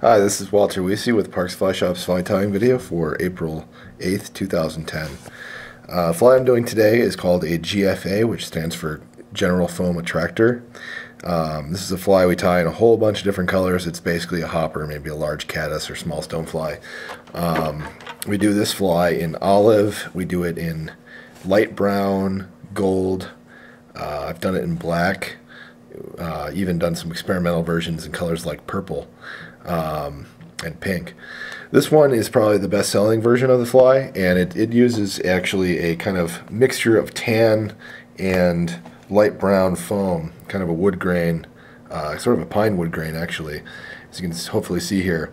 Hi, this is Walter Wiese with Parks Fly Shop's fly tying video for April 8th, 2010. Uh, fly I'm doing today is called a GFA, which stands for General Foam Attractor. Um, this is a fly we tie in a whole bunch of different colors. It's basically a hopper, maybe a large caddis or small stonefly. Um, we do this fly in olive, we do it in light brown, gold, uh, I've done it in black, uh, even done some experimental versions in colors like purple um, and pink. This one is probably the best selling version of the fly, and it, it uses actually a kind of mixture of tan and light brown foam, kind of a wood grain, uh, sort of a pine wood grain actually, as you can hopefully see here.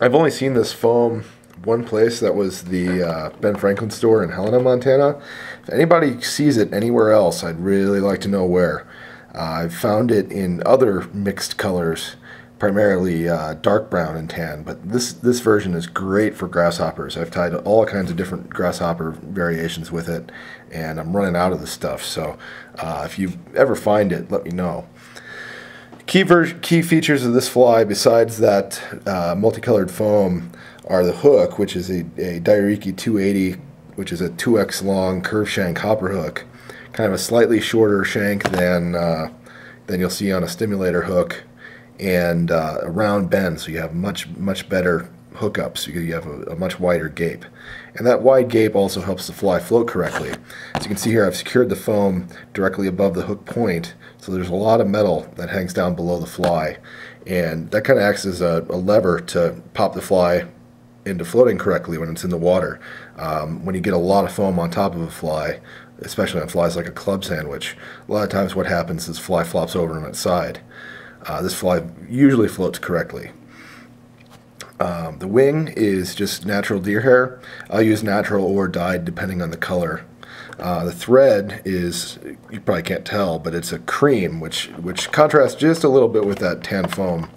I've only seen this foam one place that was the uh, Ben Franklin store in Helena, Montana. If anybody sees it anywhere else, I'd really like to know where. Uh, I've found it in other mixed colors, primarily uh, dark brown and tan, but this, this version is great for grasshoppers. I've tied all kinds of different grasshopper variations with it, and I'm running out of the stuff, so uh, if you ever find it, let me know. Key, key features of this fly, besides that uh, multicolored foam, are the hook, which is a, a Dai-Riki 280, which is a 2x long curve shank hopper hook, kind of a slightly shorter shank than uh, than you'll see on a stimulator hook, and uh, a round bend, so you have much much better hookups. You have a, a, much wider gape, and that wide gape also helps the fly float correctly. As you can see here, I've secured the foam directly above the hook point, so there's a lot of metal that hangs down below the fly, and that kind of acts as a, a lever to pop the fly into floating correctly when it's in the water. Um, when you get a lot of foam on top of a fly, especially on flies like a club sandwich, a lot of times what happens is fly flops over on its side. Uh, this fly usually floats correctly. Um, the wing is just natural deer hair. I'll use natural or dyed depending on the color. Uh, the thread is, you probably can't tell, but it's a cream, which, which contrasts just a little bit with that tan foam.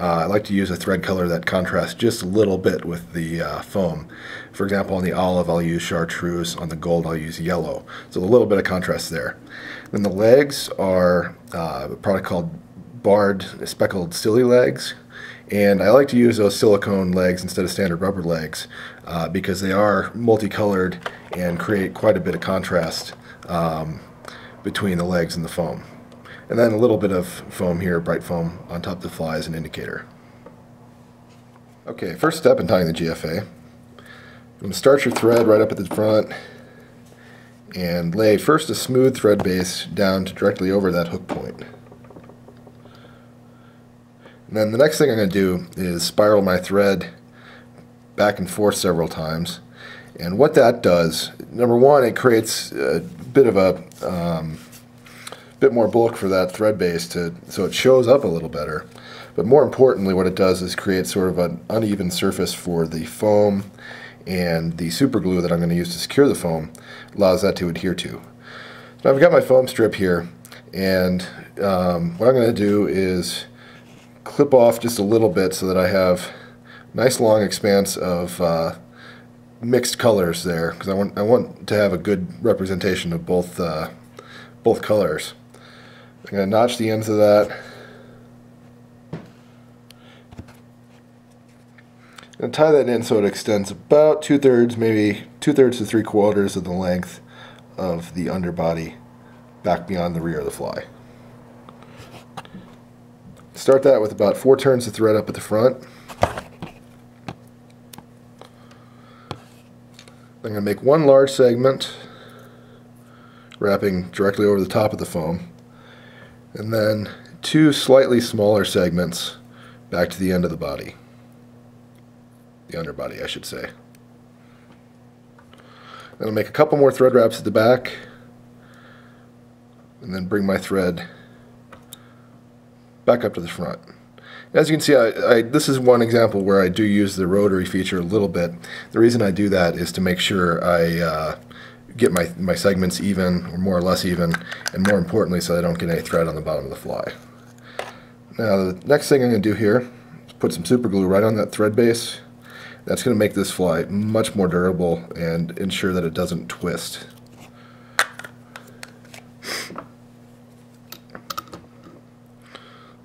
Uh, I like to use a thread color that contrasts just a little bit with the uh, foam. For example, on the olive, I'll use chartreuse. On the gold, I'll use yellow. So a little bit of contrast there. Then the legs are uh, a product called barred speckled Sili Legs. And I like to use those silicone legs instead of standard rubber legs uh, because they are multicolored and create quite a bit of contrast um, between the legs and the foam. And then a little bit of foam here, bright foam, on top of the fly as an indicator. Okay, first step in tying the GFA. I'm going to start your thread right up at the front and lay first a smooth thread base down to directly over that hook point. And then the next thing I'm going to do is spiral my thread back and forth several times. And what that does, number one, it creates a bit of a um, bit more bulk for that thread base to so it shows up a little better. But more importantly, what it does is create sort of an uneven surface for the foam and the super glue that I'm going to use to secure the foam allows that to adhere to. So I've got my foam strip here and um, what I'm going to do is clip off just a little bit so that I have nice long expanse of uh, mixed colors there because I want I want to have a good representation of both uh, both colors. I'm going to notch the ends of that. I'm going to tie that in so it extends about two thirds, maybe two thirds to three quarters of the length of the underbody back beyond the rear of the fly. Start that with about four turns of thread up at the front. I'm going to make one large segment wrapping directly over the top of the foam and then two slightly smaller segments back to the end of the body. The underbody, I should say. Then I'll make a couple more thread wraps at the back and then bring my thread back up to the front. As you can see, I, I, this is one example where I do use the rotary feature a little bit. The reason I do that is to make sure I uh, get my, my segments even, or more or less even, and more importantly so I don't get any thread on the bottom of the fly. Now the next thing I'm going to do here is put some super glue right on that thread base. That's going to make this fly much more durable and ensure that it doesn't twist.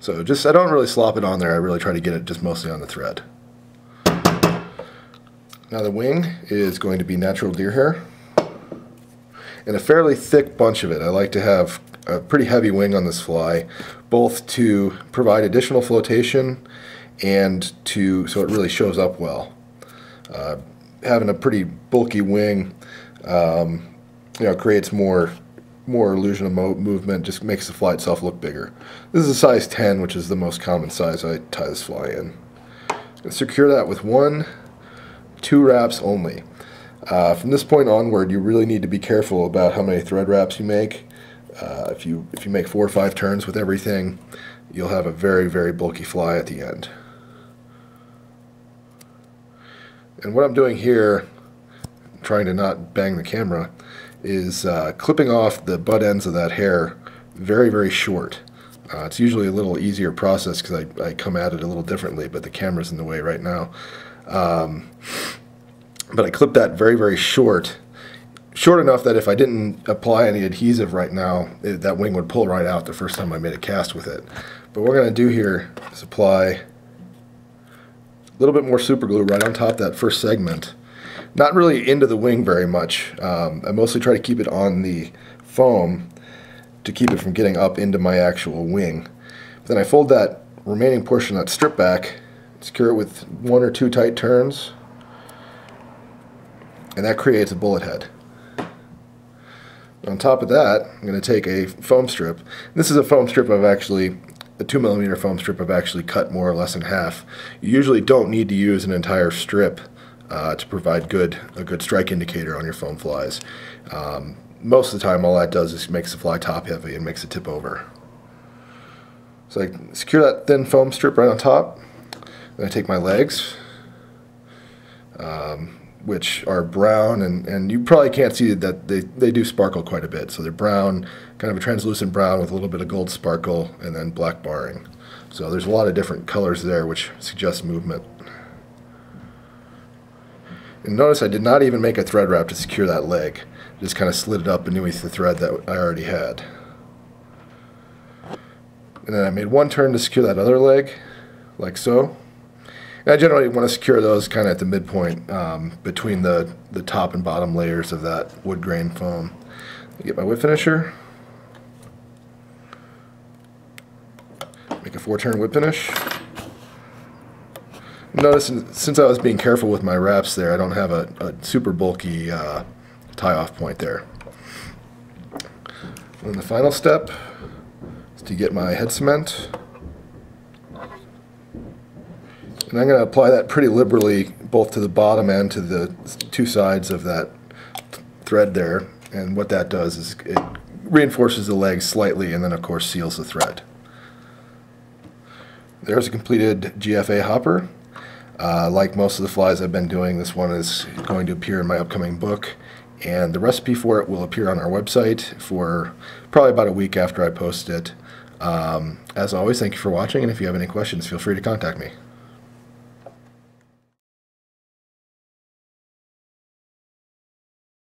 So just, I don't really slop it on there, I really try to get it just mostly on the thread. Now the wing is going to be natural deer hair and a fairly thick bunch of it. I like to have a pretty heavy wing on this fly, both to provide additional flotation and to so it really shows up well. Uh, having a pretty bulky wing, um, you know, creates more more illusion of mo movement, just makes the fly itself look bigger. This is a size 10, which is the most common size I tie this fly in. Secure that with one, two wraps only. Uh, from this point onward, you really need to be careful about how many thread wraps you make. Uh, if you if you make four or five turns with everything, you'll have a very very bulky fly at the end. And what I'm doing here, trying to not bang the camera, is uh, clipping off the butt ends of that hair very very short. Uh, it's usually a little easier process because I, I come at it a little differently, but the camera's in the way right now. Um, but I clipped that very, very short. Short enough that if I didn't apply any adhesive right now, it, that wing would pull right out the first time I made a cast with it. But what we're going to do here is apply a little bit more super glue right on top that first segment. Not really into the wing very much. Um, I mostly try to keep it on the foam to keep it from getting up into my actual wing. But then I fold that remaining portion that strip back, secure it with one or two tight turns, and that creates a bullet head. On top of that, I'm going to take a foam strip. This is a foam strip I've actually, a 2 millimeter foam strip I've actually cut more or less in half. You usually don't need to use an entire strip uh, to provide good a good strike indicator on your foam flies. Um, most of the time all that does is makes the fly top heavy and makes it tip over. So I secure that thin foam strip right on top. Then I take my legs. Um, which are brown, and, and you probably can't see that they, they do sparkle quite a bit. So they're brown, kind of a translucent brown with a little bit of gold sparkle, and then black barring. So there's a lot of different colors there, which suggests movement. And notice I did not even make a thread wrap to secure that leg. Just kind of slid it up beneath the thread that I already had. And then I made one turn to secure that other leg, like so. I generally want to secure those kind of at the midpoint um, between the, the top and bottom layers of that wood grain foam. Get my whip finisher. Make a four turn whip finish. Notice since I was being careful with my wraps there, I don't have a, a super bulky uh, tie off point there. And the final step is to get my head cement. And I'm going to apply that pretty liberally both to the bottom and to the two sides of that thread there. And what that does is it reinforces the legs slightly and then of course seals the thread. There's a completed GFA hopper. Uh, like most of the flies I've been doing, this one is going to appear in my upcoming book. And the recipe for it will appear on our website for probably about a week after I post it. Um, as always, thank you for watching, and if you have any questions, feel free to contact me.